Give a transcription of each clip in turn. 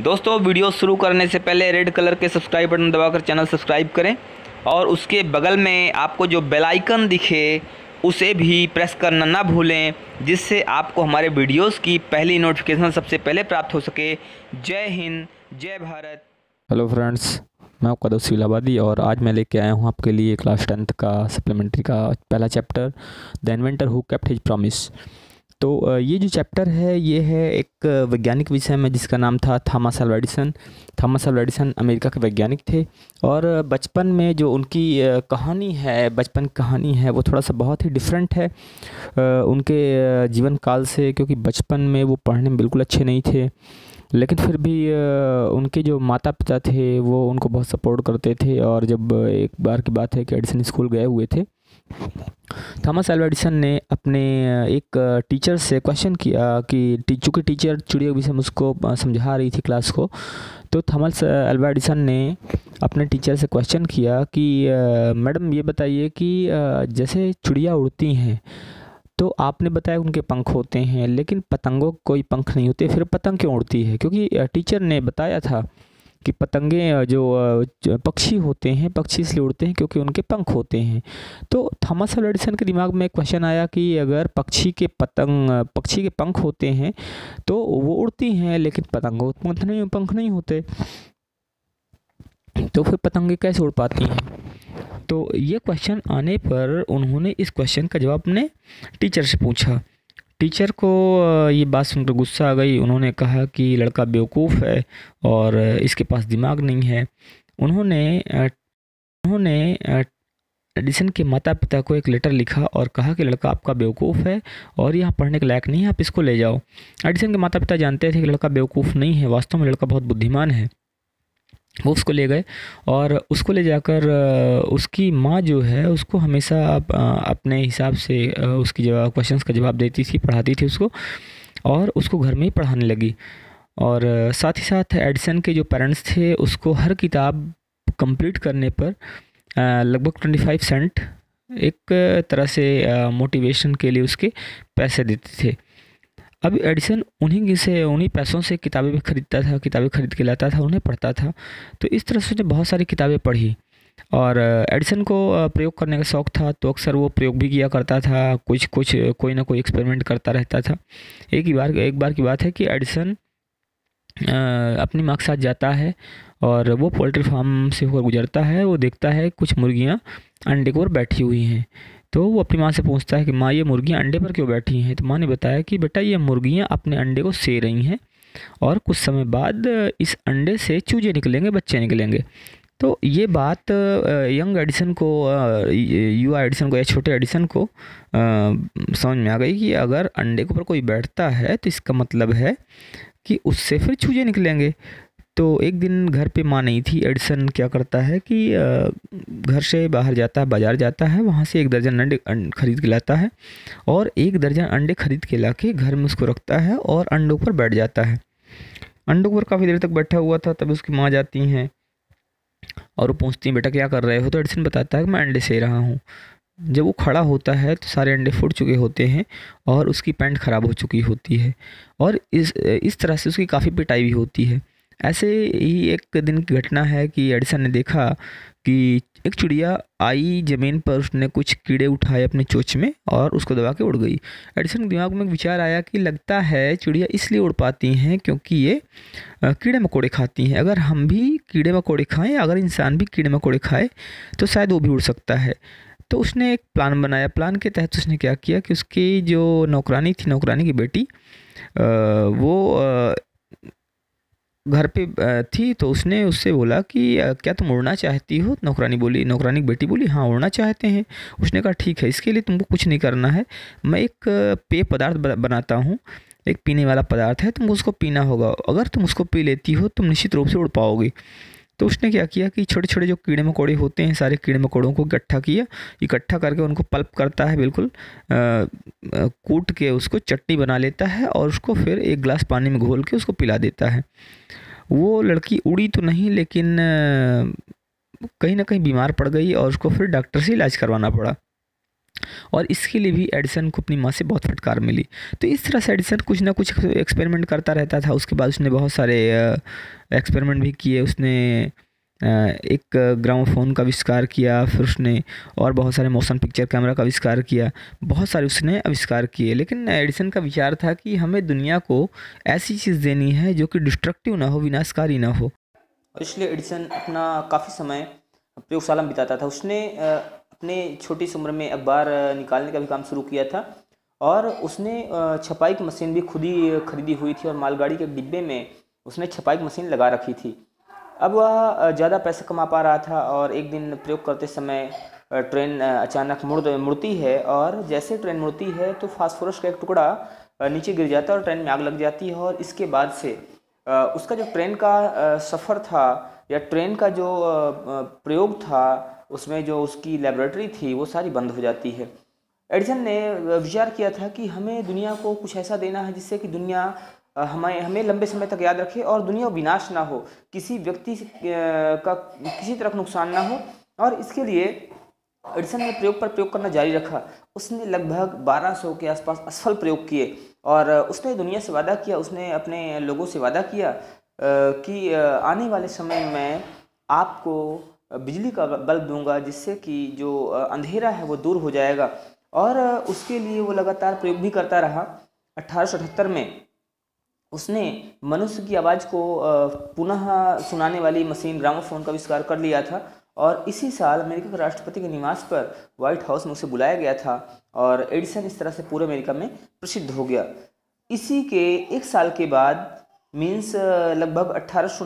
दोस्तों, वीडियो शुरू करने से पहले रेड कलर के सब्सक्राइब बटन दबाकर चैनल सब्सक्राइब करें और उसके बगल में आपको जो बेल आइकन दिखे, उसे भी प्रेस करना ना भूलें, जिससे आपको हमारे वीडियोस की पहली नोटिफिकेशन सबसे पहले प्राप्त हो सके। जय हिंद, जय भारत। हेलो फ्रेंड्स मैं आपका दोस्त इलाहाबादी और आज मैं लेके आया हूँ आपके लिए क्लास टेंथ का सप्लीमेंट्री का पहला chapter the inventor who kept his promise तो ये जो चैप्टर है, ये है एक वैज्ञानिक विषय में जिसका नाम था Thomas Alva Edison Thomas Alva Edison America के वैज्ञानिक थे और बचपन में जो उनकी कहानी है, बचपन कहानी है, वो थोड़ा सा बहुत ही डिफरेंट है। उनके जीवन काल से, क्योंकि बचपन में वो पढ़ने में बिल्कुल अच्छे नहीं थे। लेकिन फिर भी उनके जो माता पिता थे, वो उनको बहुत सपोर्ट करते थे और जब एक बार की बात है कि एडिसन स्कूल गए हुए थे थॉमस एल्वा एडिसन ने अपने एक टीचर से क्वेश्चन किया कि चूँकि टीचर चिड़िया विषय उसको समझा रही थी क्लास को तो थॉमस एल्वा एडिसन ने अपने टीचर से क्वेश्चन किया कि मैडम ये बताइए कि जैसे चिड़िया उड़ती हैं तो आपने बताया उनके पंख होते हैं, लेकिन पतंगों कोई पंख नहीं होते, फिर पतंग क्यों उड़ती है? क्योंकि टीचर ने बताया था कि पतंगे जो पक्षी होते हैं, पक्षी इसलिए उड़ते हैं क्योंकि उनके पंख होते हैं। तो थॉमस एडिसन के दिमाग में एक क्वेश्चन आया कि अगर पक्षी के पतंग पक्षी के पंख होते हैं तो वो उड़ती हैं, लेकिन पतंगों पंख नहीं पंख नहीं होते। तो फिर पतंगे कैसे उड़ पाती हैं? तो ये क्वेश्चन आने पर उन्होंने इस क्वेश्चन का जवाब अपने टीचर से पूछा। टीचर को ये बात सुनकर गुस्सा आ गई। उन्होंने कहा कि लड़का बेवकूफ़ है और इसके पास दिमाग नहीं है। उन्होंने उन्होंने एडिसन के माता पिता को एक लेटर लिखा और कहा कि लड़का आपका बेवकूफ़ है और यहाँ पढ़ने के लायक नहीं है, आप इसको ले जाओ। एडिसन के माता पिता जानते थे कि लड़का बेवकूफ़ नहीं है, वास्तव में लड़का बहुत बुद्धिमान है। वो उसको ले गए और उसको ले जाकर उसकी माँ जो है उसको हमेशा अप- अपने हिसाब से उसकी जवाब क्वेश्चंस का जवाब देती थी, पढ़ाती थी उसको और उसको घर में ही पढ़ाने लगी। और साथ ही साथ एडिसन के जो पेरेंट्स थे उसको हर किताब कंप्लीट करने पर लगभग ट्वेंटी फाइव सेंट एक तरह से मोटिवेशन के लिए उसके पैसे देते थे। अब एडिसन उन्हीं से, उन्हीं पैसों से किताबें भी खरीदता था, किताबें खरीद के लाता था, उन्हें पढ़ता था। तो इस तरह से उसने बहुत सारी किताबें पढ़ी। और एडिसन को प्रयोग करने का शौक़ था तो अक्सर वो प्रयोग भी किया करता था, कुछ कुछ, कोई ना कोई एक्सपेरिमेंट करता रहता था। एक ही बार, एक बार की बात है कि एडिसन अपनी माँ के साथ जाता है और वो पोल्ट्री फार्म से होकर गुजरता है, वो देखता है कुछ मुर्गियाँ अंडे के बैठी हुई हैं। तो वो अपनी माँ से पूछता है कि, माँ, ये मुर्गियाँ अंडे पर क्यों बैठी हैं? तो माँ ने बताया कि, बेटा, ये मुर्गियाँ अपने अंडे को से रही हैं और कुछ समय बाद इस अंडे से चूजे निकलेंगे, बच्चे निकलेंगे। तो ये बात यंग एडिसन को युवा एडिसन को या छोटे एडिसन को समझ में आ गई कि अगर अंडे के ऊपर कोई बैठता है तो इसका मतलब है कि उससे फिर चूजे निकलेंगे। तो एक दिन घर पे माँ नहीं थी। एडिसन क्या करता है कि घर से बाहर जाता है, बाज़ार जाता है, वहाँ से एक दर्जन अंडे, अं- खरीद के लाता है और एक दर्जन अंडे खरीद के ला के घर में उसको रखता है और अंडों पर बैठ जाता है। अंडों पर काफ़ी देर तक बैठा हुआ था तब उसकी माँ जाती हैं और वो पूछती हैं, बेटा, क्या कर रहे हो? तो एडिसन बताता है कि मैं अंडे से रहा हूँ। जब वो खड़ा होता है तो सारे अंडे फूट चुके होते हैं और उसकी पैंट ख़राब हो चुकी होती है और इस इस तरह से उसकी काफ़ी पिटाई भी होती है। ऐसे ही एक दिन की घटना है कि एडिसन ने देखा कि एक चिड़िया आई ज़मीन पर, उसने कुछ कीड़े उठाए अपने चोच में और उसको दबा के उड़ गई। एडिसन के दिमाग में एक विचार आया कि लगता है चिड़िया इसलिए उड़ पाती हैं क्योंकि ये कीड़े मकोड़े खाती हैं। अगर हम भी कीड़े मकोड़े खाएँ, अगर इंसान भी कीड़े मकोड़े खाए तो शायद वो भी उड़ सकता है। तो उसने एक प्लान बनाया। प्लान के तहत उसने क्या किया कि उसकी जो नौकरानी थी, नौकरानी की बेटी वो घर पे थी तो उसने उससे बोला कि क्या तुम उड़ना चाहती हो? नौकरानी बोली, नौकरानी की बेटी बोली हाँ उड़ना चाहते हैं। उसने कहा, ठीक है, इसके लिए तुमको कुछ नहीं करना है। मैं एक पेय पदार्थ बनाता हूँ, एक पीने वाला पदार्थ है, तुमको उसको पीना होगा। अगर तुम उसको पी लेती हो, तुम निश्चित रूप से उड़ पाओगी। तो उसने क्या किया कि छोटे छोटे जो कीड़े मकोड़े होते हैं, सारे कीड़े मकोड़ों को इकट्ठा किया, इकट्ठा करके उनको पल्प करता है बिल्कुल कूट के उसको चटनी बना लेता है और उसको फिर एक गिलास पानी में घोल के उसको पिला देता है। वो लड़की उड़ी तो नहीं, लेकिन कहीं ना कहीं बीमार पड़ गई और उसको फिर डॉक्टर से इलाज करवाना पड़ा। और इसके लिए भी एडिसन को अपनी माँ से बहुत फटकार मिली। तो इस तरह से एडिसन कुछ ना कुछ एक्सपेरिमेंट करता रहता था। उसके बाद उसने बहुत सारे एक्सपेरिमेंट भी किए। उसने एक ग्रामोफोन का आविष्कार किया। फिर उसने और बहुत सारे मोशन पिक्चर कैमरा का आविष्कार किया। बहुत सारे उसने आविष्कार किए। लेकिन एडिसन का विचार था कि हमें दुनिया को ऐसी चीज़ देनी है जो कि डिस्ट्रक्टिव ना हो, विनाशकारी ना हो। इसलिए एडिसन अपना काफ़ी समय, प्रयोगशाला में बिताता था। उसने अपने छोटी सी उम्र में अखबार निकालने का भी काम शुरू किया था और उसने छपाई की मशीन भी खुद ही खरीदी हुई थी और मालगाड़ी के डिब्बे में उसने छपाई की मशीन लगा रखी थी। अब वह ज़्यादा पैसा कमा पा रहा था और एक दिन प्रयोग करते समय ट्रेन अचानक मुड़, मुड़ती है और जैसे ट्रेन मुड़ती है तो फास्फोरस का एक टुकड़ा नीचे गिर जाता है और ट्रेन में आग लग जाती है और इसके बाद से उसका जो ट्रेन का सफ़र था या ट्रेन का जो प्रयोग था उसमें जो उसकी लेबोरेटरी थी, वो सारी बंद हो जाती है। एडिसन ने विचार किया था कि हमें दुनिया को कुछ ऐसा देना है जिससे कि दुनिया हमें हमें लंबे समय तक याद रखे और दुनिया विनाश ना हो, किसी व्यक्ति का किसी तरफ़ नुकसान ना हो। और इसके लिए एडिसन ने प्रयोग पर प्रयोग करना जारी रखा। उसने लगभग 1200 के आसपास असफल प्रयोग किए और उसने दुनिया से वादा किया, उसने अपने लोगों से वादा किया कि आने वाले समय में आपको बिजली का बल्ब दूँगा, जिससे कि जो अंधेरा है वो दूर हो जाएगा। और उसके लिए वो लगातार प्रयोग भी करता रहा। अट्ठारह में उसने मनुष्य की आवाज़ को पुनः सुनाने वाली मशीन ग्रामोफोन का आविष्कार कर लिया था। और इसी साल अमेरिका के राष्ट्रपति के निवास पर व्हाइट हाउस में उसे बुलाया गया था और एडिसन इस तरह से पूरे अमेरिका में प्रसिद्ध हो गया। इसी के एक साल के बाद मीन्स लगभग अट्ठारह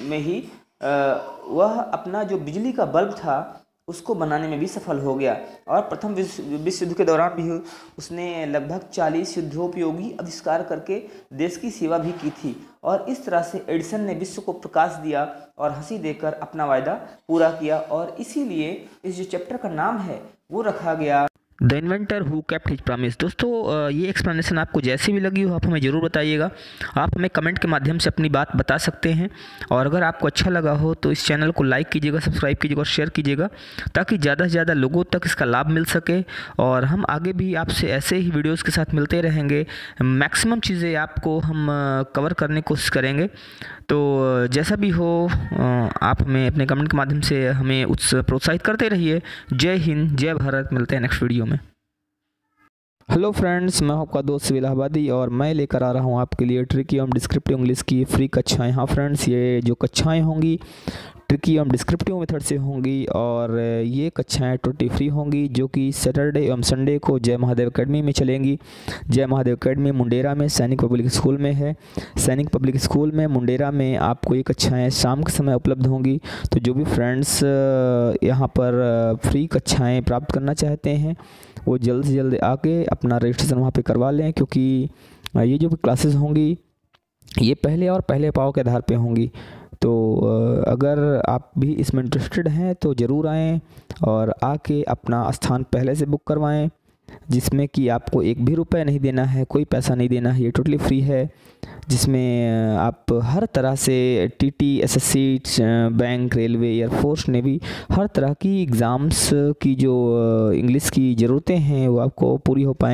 में ही वह अपना जो बिजली का बल्ब था, उसको बनाने में भी सफल हो गया। और प्रथम विश्व युद्ध के दौरान भी उसने लगभग 40 युद्धोपयोगी आविष्कार करके देश की सेवा भी की थी। और इस तरह से एडिसन ने विश्व को प्रकाश दिया और हँसी देकर अपना वायदा पूरा किया। और इसीलिए इस जो चैप्टर का नाम है, वो रखा गया। The inventor who kept his promise. दोस्तों ये एक्सप्लेनेशन आपको जैसी भी लगी हो, आप हमें ज़रूर बताइएगा। आप हमें कमेंट के माध्यम से अपनी बात बता सकते हैं। और अगर आपको अच्छा लगा हो तो इस चैनल को लाइक कीजिएगा, सब्सक्राइब कीजिएगा और शेयर कीजिएगा, ताकि ज़्यादा से ज़्यादा लोगों तक इसका लाभ मिल सके। और हम आगे भी आपसे ऐसे ही वीडियोज़ के साथ मिलते रहेंगे। मैक्सिमम चीज़ें आपको हम कवर करने की कोशिश करेंगे। तो जैसा भी हो आप हमें अपने कमेंट के माध्यम से हमें उत्स प्रोत्साहित करते रहिए। जय हिंद, जय भारत, मिलते हैं नेक्स्ट वीडियो में। हेलो फ्रेंड्स मैं आपका दोस्त इलाहाबादी और मैं लेकर आ रहा हूँ आपके लिए ट्रिकी एवं डिस्क्रिप्टिव इंग्लिश की फ्री कक्षाएँ। हाँ फ्रेंड्स ये जो कक्षाएँ होंगी ट्रिकी एवं डिस्क्रिप्टिव मेथड से होंगी और ये कक्षाएँ टोटली फ्री होंगी, जो कि सैटरडे एवं संडे को जय महादेव अकेडमी में चलेंगी। जय महादेव अकेडमी मुंडेरा में, सैनिक पब्लिक स्कूल में है। सैनिक पब्लिक स्कूल में, मुंडेरा में आपको ये कक्षाएँ शाम के समय उपलब्ध होंगी। तो जो भी फ्रेंड्स यहाँ पर फ्री कक्षाएँ प्राप्त करना चाहते हैं, वो जल्द से जल्द आके अपना रजिस्ट्रेशन वहाँ पे करवा लें, क्योंकि ये जो भी क्लासेस होंगी ये पहले और पहले पाव के आधार पे होंगी। तो अगर आप भी इसमें इंटरेस्टेड हैं तो ज़रूर आएँ और आके अपना स्थान पहले से बुक करवाएँ, जिसमें कि आपको एक भी रुपए नहीं देना है, कोई पैसा नहीं देना है, ये टोटली फ्री है। जिसमें आप हर तरह से TT SSC bank railway airforce navy हर तरह की एग्ज़ाम्स की जो इंग्लिश की ज़रूरतें हैं, वो आपको पूरी हो पाएँ।